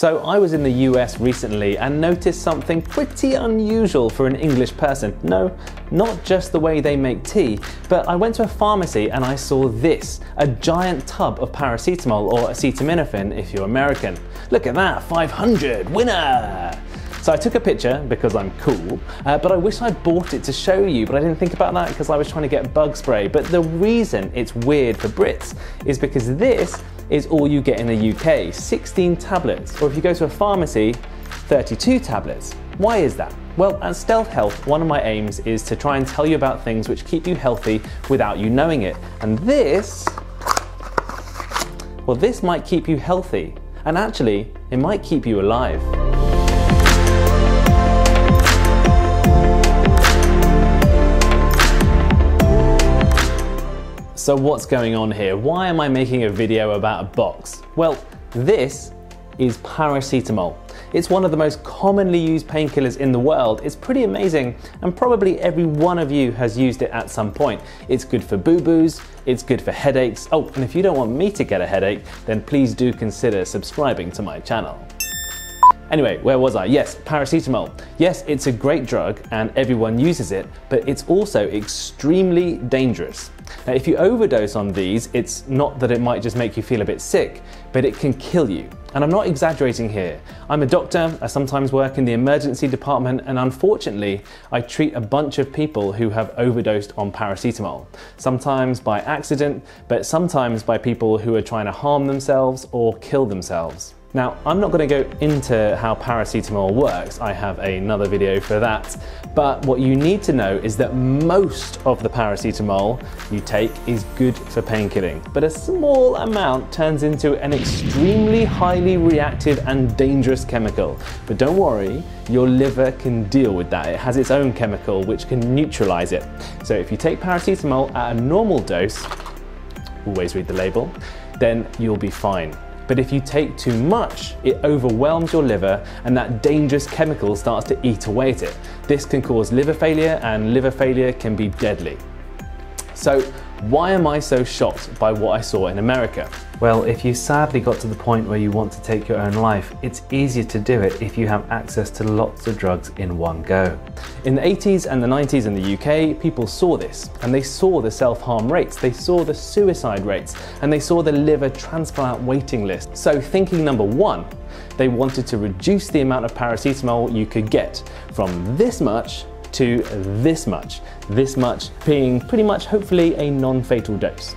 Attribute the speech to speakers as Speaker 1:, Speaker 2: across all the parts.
Speaker 1: So I was in the US recently and noticed something pretty unusual for an English person. No, not just the way they make tea, but I went to a pharmacy and I saw this, a giant tub of paracetamol or acetaminophen if you're American. Look at that, 500, winner! So I took a picture because I'm cool, uh, but I wish I'd bought it to show you, but I didn't think about that because I was trying to get bug spray. But the reason it's weird for Brits is because this is all you get in the UK 16 tablets, or if you go to a pharmacy, 32 tablets. Why is that? Well, at Stealth Health, one of my aims is to try and tell you about things which keep you healthy without you knowing it. And this, well, this might keep you healthy. And actually, it might keep you alive. So what's going on here? Why am I making a video about a box? Well, this is paracetamol. It's one of the most commonly used painkillers in the world. It's pretty amazing, and probably every one of you has used it at some point. It's good for boo-boos, it's good for headaches. Oh, and if you don't want me to get a headache, then please do consider subscribing to my channel. Anyway, where was I? Yes, paracetamol. Yes, it's a great drug and everyone uses it, but it's also extremely dangerous. Now, if you overdose on these, it's not that it might just make you feel a bit sick, but it can kill you. And I'm not exaggerating here. I'm a doctor, I sometimes work in the emergency department, and unfortunately, I treat a bunch of people who have overdosed on paracetamol. Sometimes by accident, but sometimes by people who are trying to harm themselves or kill themselves. Now, I'm not going to go into how paracetamol works, I have another video for that, but what you need to know is that most of the paracetamol you take is good for painkilling, but a small amount turns into an extremely highly reactive and dangerous chemical. But don't worry, your liver can deal with that. It has its own chemical which can neutralize it. So if you take paracetamol at a normal dose, always read the label, then you'll be fine. But if you take too much, it overwhelms your liver and that dangerous chemical starts to eat away at it. This can cause liver failure and liver failure can be deadly. So why am I so shocked by what I saw in America? Well, if you sadly got to the point where you want to take your own life, it's easier to do it if you have access to lots of drugs in one go. In the 80s and the 90s in the UK, people saw this and they saw the self-harm rates, they saw the suicide rates, and they saw the liver transplant waiting list. So thinking number one, they wanted to reduce the amount of paracetamol you could get from this much to this much, this much being pretty much hopefully a non-fatal dose.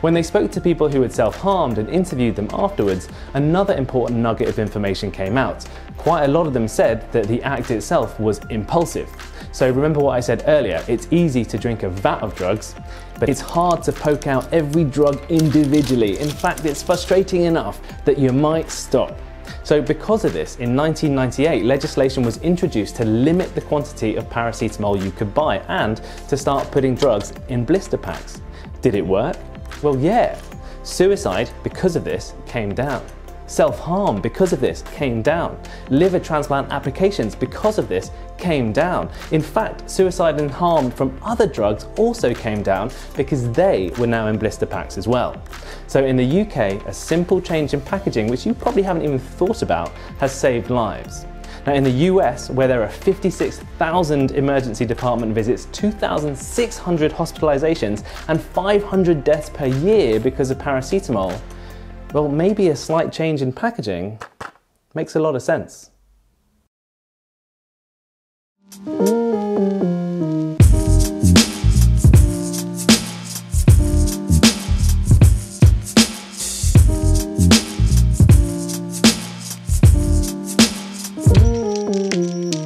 Speaker 1: When they spoke to people who had self-harmed and interviewed them afterwards, another important nugget of information came out. Quite a lot of them said that the act itself was impulsive. So remember what I said earlier, it's easy to drink a vat of drugs, but it's hard to poke out every drug individually. In fact, it's frustrating enough that you might stop. So because of this, in 1998, legislation was introduced to limit the quantity of paracetamol you could buy and to start putting drugs in blister packs. Did it work? Well, yeah. Suicide, because of this, came down. Self-harm because of this came down. Liver transplant applications because of this came down. In fact, suicide and harm from other drugs also came down because they were now in blister packs as well. So in the UK, a simple change in packaging, which you probably haven't even thought about, has saved lives. Now in the US, where there are 56,000 emergency department visits, 2,600 hospitalizations, and 500 deaths per year because of paracetamol, well, maybe a slight change in packaging makes a lot of sense.